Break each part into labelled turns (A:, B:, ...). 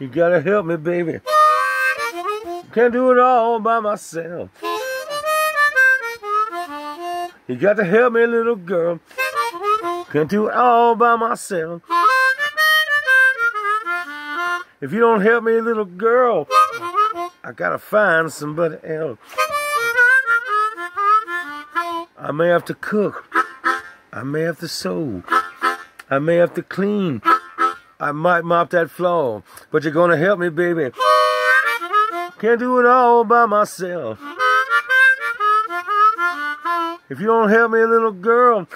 A: You gotta help me, baby. Can't do it all by myself. You got to help me, little girl. Can't do it all by myself. If you don't help me, little girl, I gotta find somebody else. I may have to cook. I may have to sew. I may have to clean. I might mop that floor. But you're gonna help me, baby. Can't do it all by myself. If you don't help me, little girl,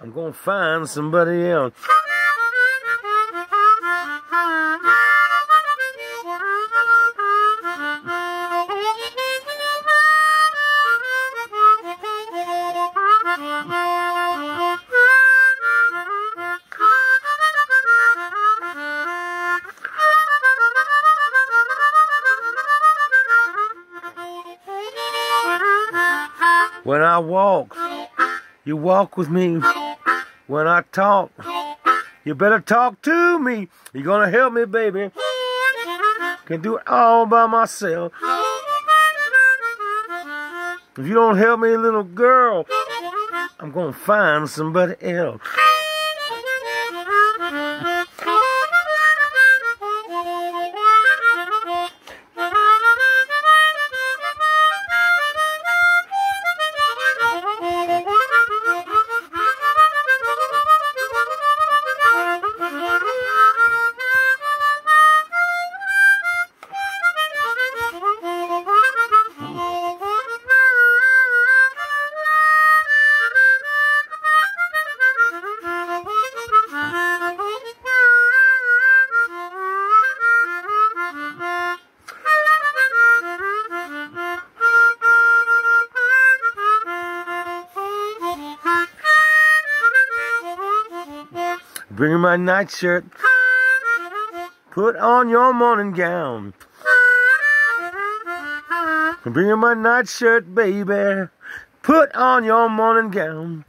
A: I'm gonna find somebody else. When I walk, you walk with me. When I talk, you better talk to me. You're gonna help me, baby. Can do it all by myself. If you don't help me, little girl, I'm gonna find somebody else. Bring my nightshirt. Put on your morning gown. Bring my nightshirt, baby. Put on your morning gown.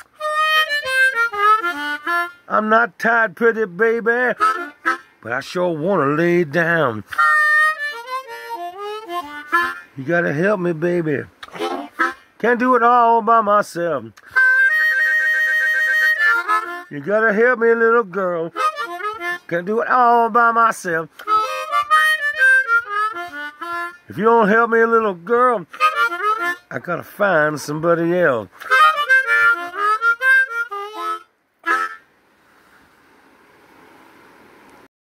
A: I'm not tired, pretty baby, but I sure wanna lay down. You gotta help me, baby. Can't do it all by myself. You gotta help me, little girl. Can't do it all by myself. If you don't help me, little girl, I gotta find somebody else.